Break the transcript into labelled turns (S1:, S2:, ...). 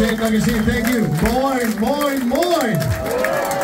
S1: Magazine, thank you. Moin, moin, moin. Well, let